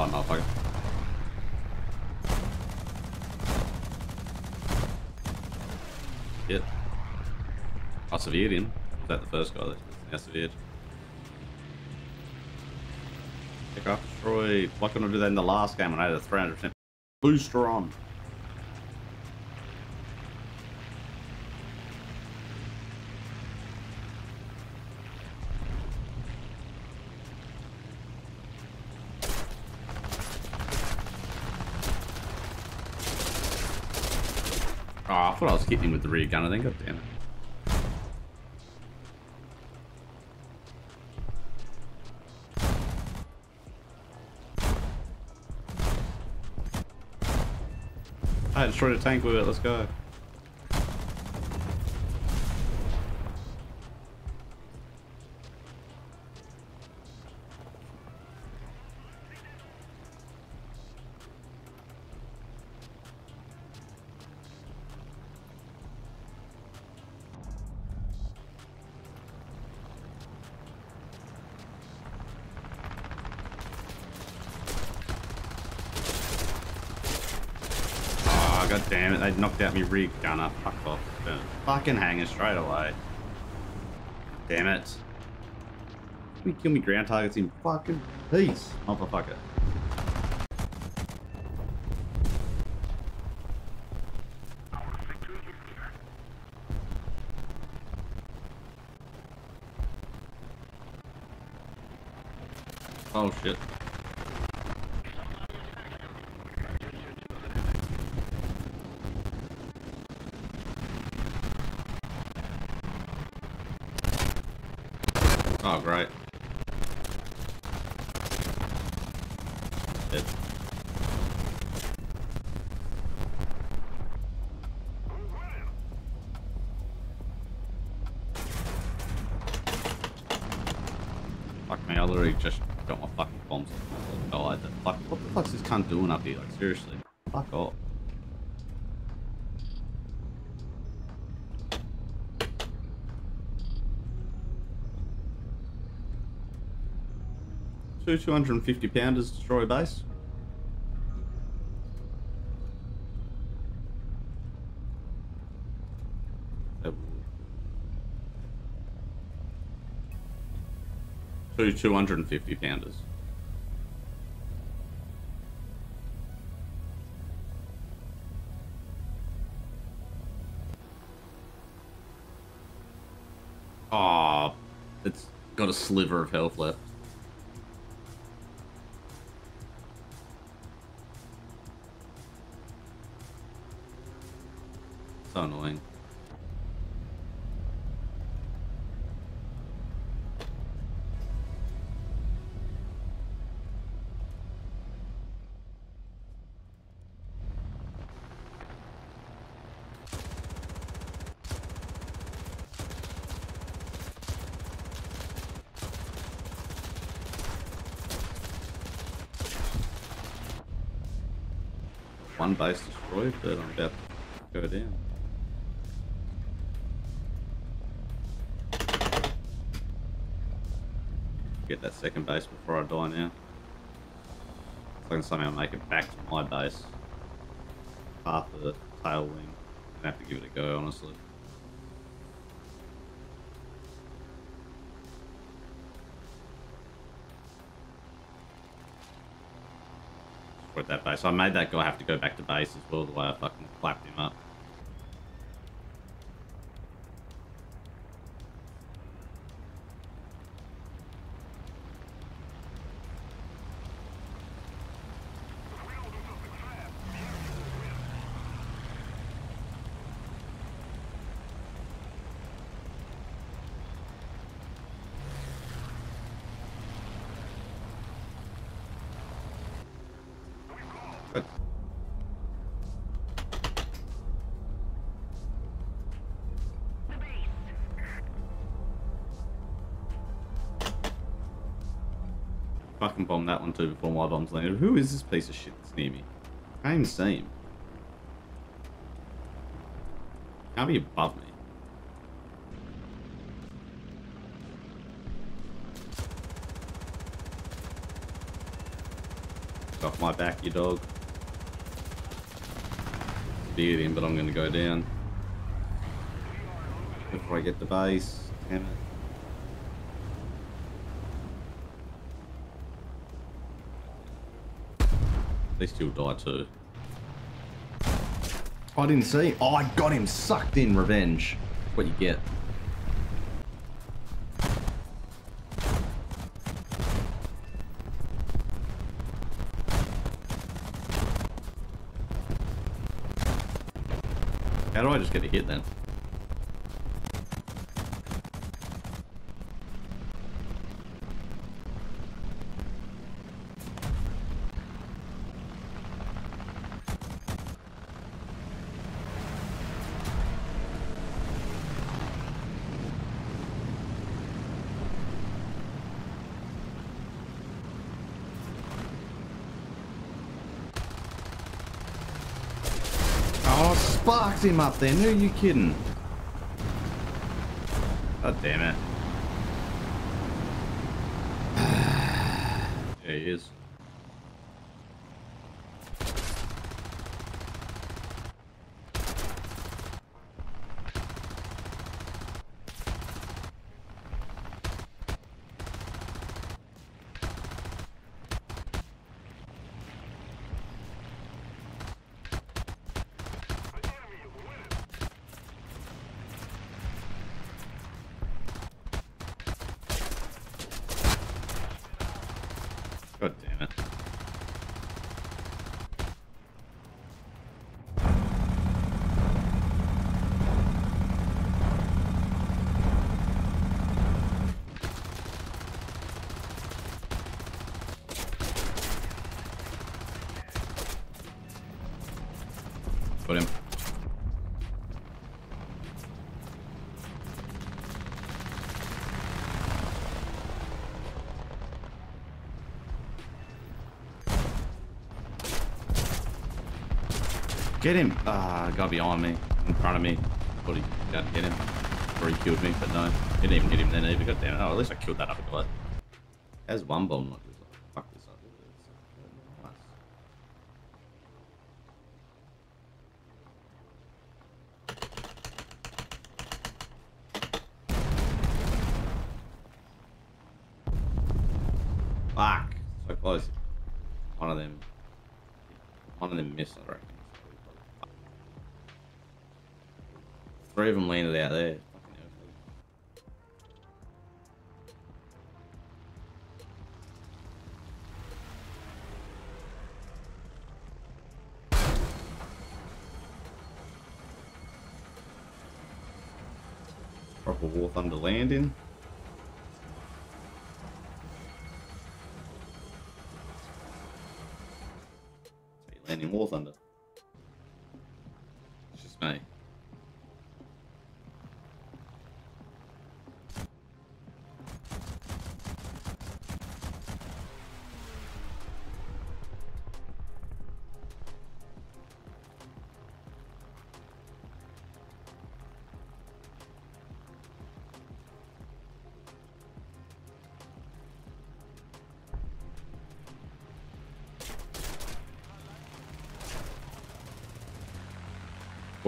Fire, motherfucker. Shit. I severed him. Was that the first guy that now severed? Pick up, destroy. Why couldn't I do that in the last game when I had a 300% booster on? Oh, Hitting him with the rear gun, I think. God damn it. I destroyed a tank with it, let's go. God damn it, they knocked out me rear gunner. Fuck off. Fucking hangar straight away. Damn it. We kill me ground targets in fucking peace, motherfucker. Oh shit. Oh, great. It. Literally just got my fucking bombs. Oh, I. Fuck, what the fuck's this cunt doing up here? Like, seriously. Fuck off. Two 250 pounders destroy base. That- Two 250 pounders. Ah, it's got a sliver of health left. So annoying. One base destroyed, but I'm about to go down. Get that second base before I die now. So I can somehow make it back to my base. Half of the tail wing. Gonna have to give it a go, honestly. That base. I made that guy have to go back to base as well, the way I fucking clapped him up. Fucking bomb that one too before my bombs landed. Who is this piece of shit that's near me? I can't even see him. Can't be above me. Off my back, you dog. Beat him, but I'm gonna go down. Before I get the base. Damn it. They still die too. I didn't see. Oh, I got him sucked in revenge. What you get. How do I just get a hit then? Oh, sparked him up then. Who are you kidding? God damn it. there he is. God damn it. Got him. Get him! Ah, gotta be on me, in front of me. Thought he got get him. Or he killed me, but no. Didn't even get him then either, god damn it. Oh, at least I killed that other guy. There's one bomb like this. Fuck this up. Nice. Fuck! So close. One of them. One of them missed, I reckon. Three of them landed out there. Proper War Thunder landing. Landing War Thunder.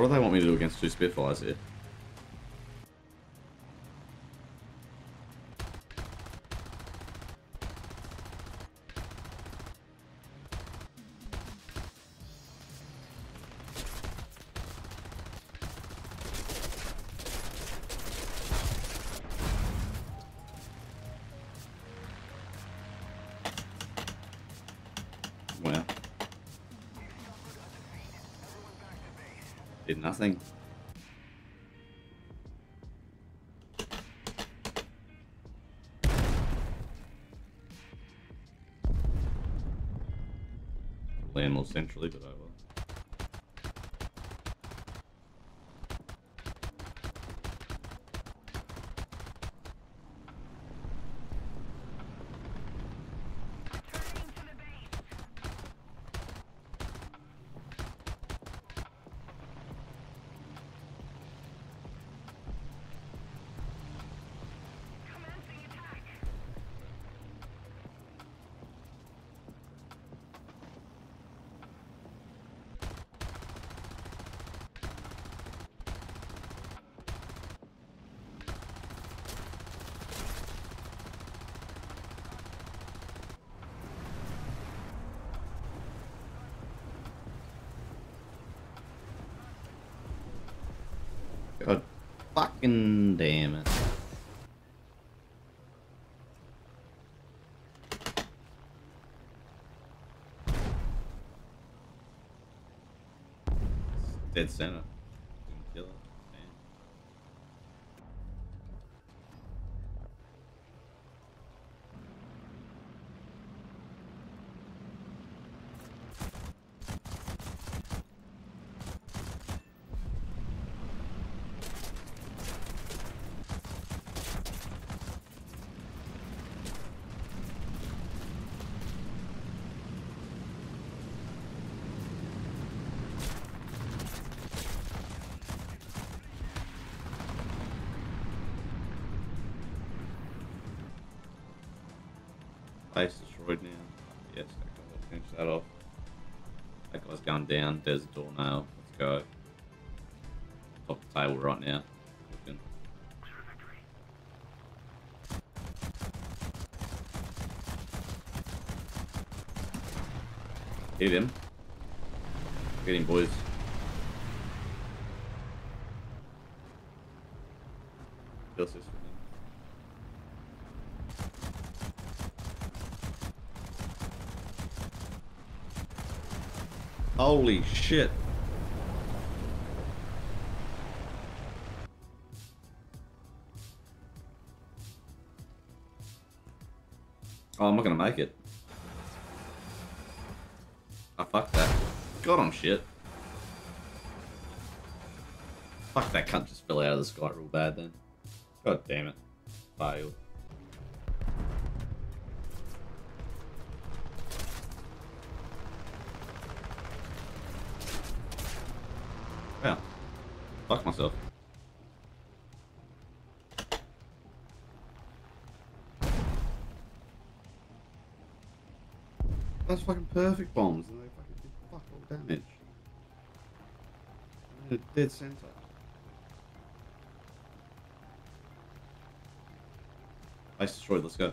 What do they want me to do against two Spitfires here? Did nothing. Land more centrally, but I will. Fucking damn it. Dead center. Base destroyed now. Uh, yes, that guy will finish that off. That guy's going down. There's a door now. Let's go. Top of the table right now. Hit him. Get him, boys. Kills this one. Holy shit. Oh, I'm not gonna make it. Oh, fuck that. God, I'm shit. Fuck, that cunt just fell out of the sky real bad then. God damn it. Failed. Fuck myself. That's fucking perfect bombs, and they fucking did fuck all damage. In a dead center. Base destroyed, let's go.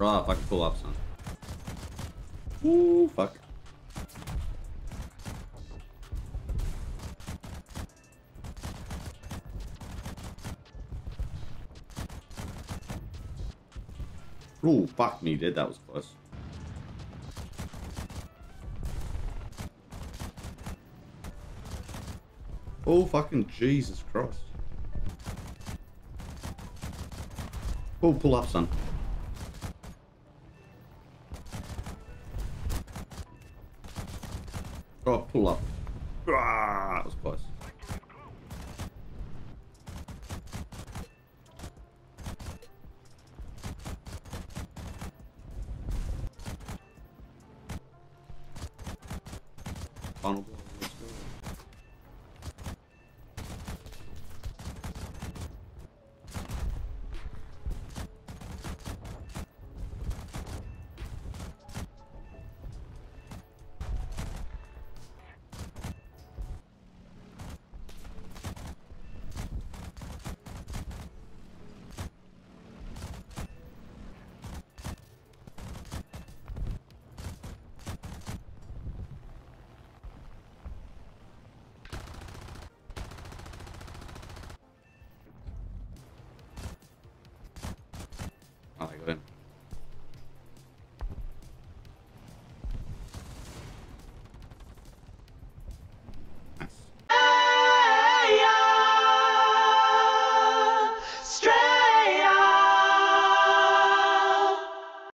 I can pull up, son. Ooh, fuck. Ooh, fuck me, did. That was close. Oh, fucking Jesus Christ. Oh, pull up, son. Oh, pull up. Ah, that was close. Final blow.